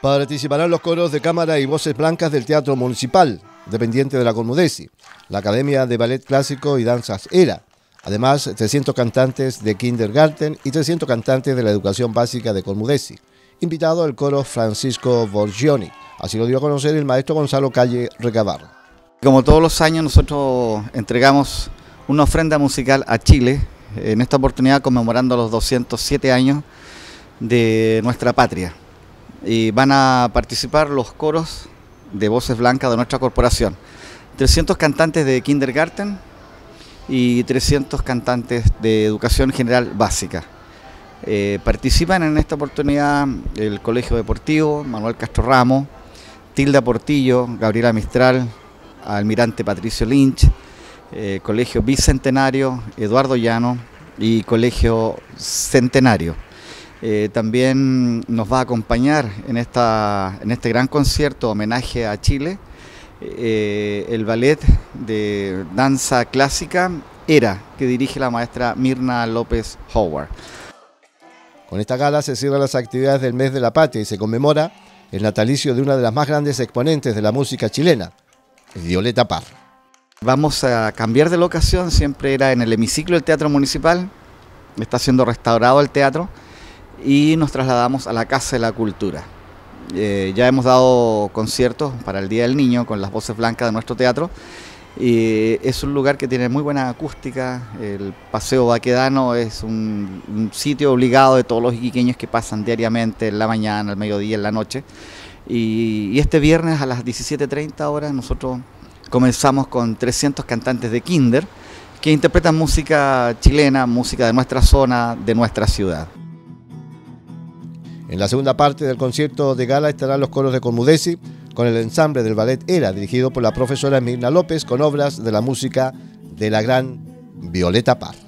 Participarán los coros de cámara y voces blancas del Teatro Municipal, dependiente de la Colmudesi, la Academia de Ballet Clásico y Danzas ERA. Además, 300 cantantes de Kindergarten y 300 cantantes de la Educación Básica de Colmudesi. Invitado el coro Francisco Borgioni. Así lo dio a conocer el maestro Gonzalo Calle Recabarro. Como todos los años, nosotros entregamos una ofrenda musical a Chile, en esta oportunidad conmemorando los 207 años de nuestra patria y van a participar los coros de voces blancas de nuestra corporación. 300 cantantes de kindergarten y 300 cantantes de educación general básica. Eh, participan en esta oportunidad el Colegio Deportivo, Manuel Castro Ramos, Tilda Portillo, Gabriela Mistral, Almirante Patricio Lynch, eh, Colegio Bicentenario, Eduardo Llano y Colegio Centenario. Eh, también nos va a acompañar en, esta, en este gran concierto homenaje a Chile eh, el ballet de danza clásica ERA, que dirige la maestra Mirna López Howard. Con esta gala se cierran las actividades del mes de la patria y se conmemora el natalicio de una de las más grandes exponentes de la música chilena, Violeta Parra. Vamos a cambiar de locación, siempre era en el hemiciclo del Teatro Municipal, está siendo restaurado el teatro y nos trasladamos a la Casa de la Cultura. Eh, ya hemos dado conciertos para el Día del Niño con las voces blancas de nuestro teatro. Es un lugar que tiene muy buena acústica. El Paseo Baquedano es un, sitio obligado de todos los iquiqueños que pasan diariamente en la mañana, al mediodía, en la noche. Y, y este viernes a las 17.30 horas nosotros comenzamos con 300 cantantes de Kinder que interpretan música chilena, música de nuestra zona, de nuestra ciudad. En la segunda parte del concierto de gala estarán los coros de Colmudesi con el ensamble del ballet ERA, dirigido por la profesora Mirna López, con obras de la música de la gran Violeta Parr.